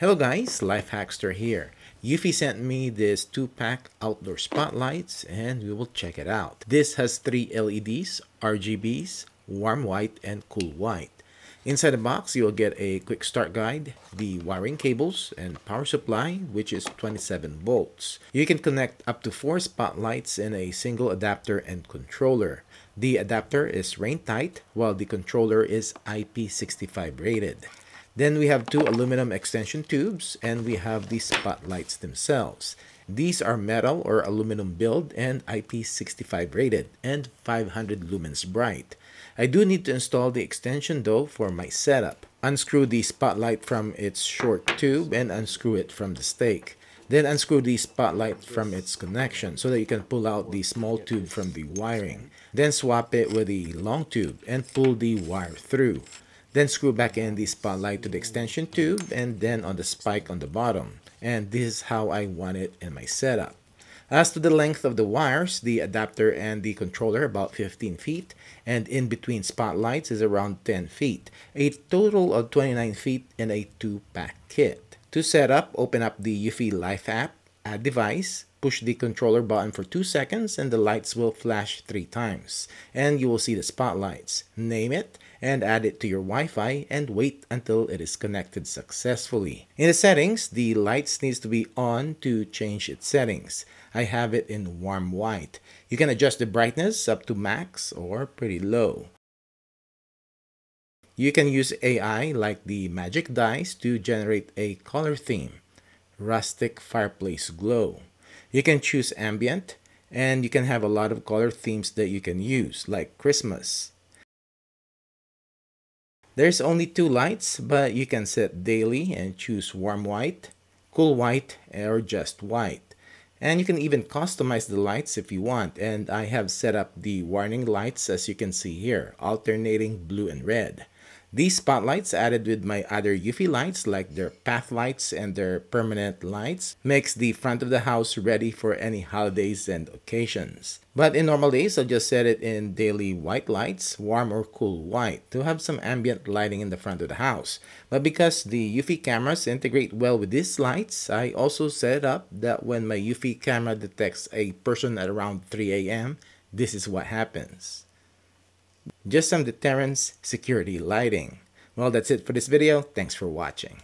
Hello guys, Lifehackster here. Eufy sent me this 2-pack outdoor spotlights and we will check it out. This has 3 LEDs, RGBs, warm white and cool white. Inside the box, you'll get a quick start guide, the wiring cables, and power supply, which is 27 volts. You can connect up to 4 spotlights in a single adapter and controller. The adapter is rain tight, while the controller is IP65 rated. Then we have two aluminum extension tubes and we have the spotlights themselves. These are metal or aluminum build and IP65 rated and 500 lumens bright. I do need to install the extension though for my setup. Unscrew the spotlight from its short tube and unscrew it from the stake. Then unscrew the spotlight from its connection so that you can pull out the small tube from the wiring. Then swap it with the long tube and pull the wire through. Then screw back in the spotlight to the extension tube and then on the spike on the bottom. And this is how I want it in my setup. As to the length of the wires, the adapter and the controller about 15 feet, and in between spotlights is around 10 feet, a total of 29 feet in a 2-pack kit. To set up, open up the Eufy Life app, device, push the controller button for 2 seconds and the lights will flash 3 times. And you will see the spotlights. Name it and add it to your Wi-Fi and wait until it is connected successfully. In the settings, the lights needs to be on to change its settings. I have it in warm white. You can adjust the brightness up to max or pretty low. You can use AI like the Magic Dice to generate a color theme. Rustic Fireplace Glow. You can choose ambient and you can have a lot of color themes that you can use like Christmas. There's only two lights but you can set daily and choose warm white, cool white or just white. And you can even customize the lights if you want and I have set up the warning lights as you can see here alternating blue and red. These spotlights added with my other Eufy lights like their path lights and their permanent lights makes the front of the house ready for any holidays and occasions. But in normal days, I'll just set it in daily white lights, warm or cool white, to have some ambient lighting in the front of the house. But because the Eufy cameras integrate well with these lights, I also set up that when my Eufy camera detects a person at around 3 a.m., this is what happens. Just some deterrence security lighting. Well, that's it for this video. Thanks for watching.